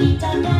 we done